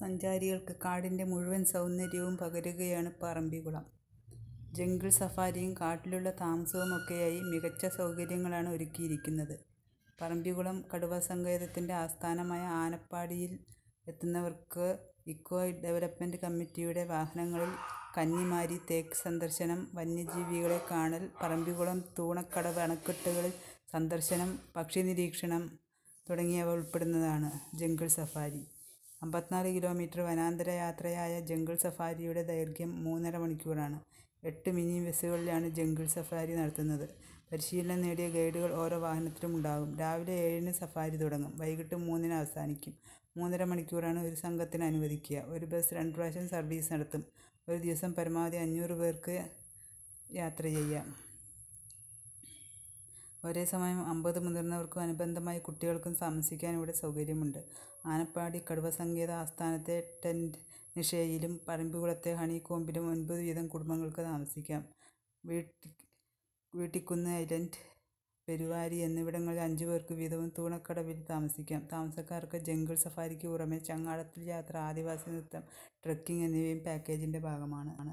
സഞ്ചാരികൾക്ക് കാടിന്റെ മുഴുവൻ സൗന്ദര്യവും പകരുകയാണ് പറമ്പിക്കുളം. ജംഗിൾ സഫാരിയും കാട്ടിലുള്ള താമസവും ഒക്കെയായി മികച്ച സൗകര്യങ്ങളാണ് ഒരുക്കിയിരിക്കുന്നത്. പറമ്പിക്കുളം കടുവാസങ്കേതത്തിന്റെ ആസ്ഥാനമായ ആനപ്പാടിയിൽ എത്തുന്നവർക്ക് ഇക്കോ ഡെവലപ്മെന്റ് കമ്മിറ്റിയുടെ വാഹനങ്ങളിൽ കന്നിമാരി തേക്ക് സന്ദർശനം, വന്യജീവികളെ കാണൽ, പറമ്പിക്കുളം തൂണക്കടവ് അണക്കെട്ടുകളിൽ സന്ദർശനം, പക്ഷി നിരീക്ഷണം തുടങ്ങിയവ ഉൾപ്പെടുന്നതാണ് ജംഗിൾ സഫാരി. അമ്പത്തിനാല് കിലോമീറ്റർ വനാന്തര യാത്രയായ ജംഗിൾ സഫാരിയുടെ ദൈർഘ്യം മൂന്നര മണിക്കൂറാണ്. എട്ട് മിനി ബസ്സുകളിലാണ് ജംഗിൾ സഫാരി നടത്തുന്നത്. പരിശീലനം നേടിയ ഗൈഡുകൾ ഓരോ വാഹനത്തിലും ഉണ്ടാകും. രാവിലെ ഏഴിന് സഫാരി തുടങ്ങും. വൈകിട്ട് മൂന്നിന് അവസാനിക്കും. മൂന്നര മണിക്കൂറാണ് ഒരു സംഘത്തിന് അനുവദിക്കുക. ഒരു ബസ് രണ്ട് പ്രാവശ്യം സർവീസ് നടത്തും. ഒരു ദിവസം പരമാവധി അഞ്ഞൂറ് പേർക്ക് യാത്ര ചെയ്യാം. ഒരേസമയം അമ്പത് മുതിർന്നവർക്കും അനുബന്ധമായി കുട്ടികൾക്കും താമസിക്കാൻ ഇവിടെ സൗകര്യമുണ്ട്. ആനപ്പാടി കടുവ സംഗീത ആസ്ഥാനത്തെ ടെന്റ് നിഷയിലും പറമ്പിക്കുളത്തെ ഹണികോംബിലും ഒൻപത് വീതം കുടുംബങ്ങൾക്ക് താമസിക്കാം. വീട്ടി വീട്ടിക്കുന്ന് ഐലൻഡ് പെരുവാരി എന്നിവിടങ്ങളിൽ അഞ്ചു പേർക്ക് വീതവും തൂണക്കടവിൽ താമസിക്കാം. താമസക്കാർക്ക് ജംഗിൾ സഫാരിക്ക് പുറമെ ചങ്ങാടത്തിൽ യാത്ര, ആദിവാസി നൃത്തം, ട്രക്കിംഗ് എന്നിവയും പാക്കേജിന്റെ ഭാഗമാണ്.